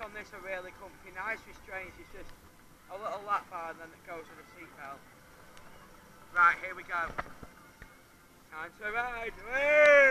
on this are really comfy, nice restraints, it's just a little lap bar and then it goes with a seatbelt. Right, here we go. Time to ride. Whee!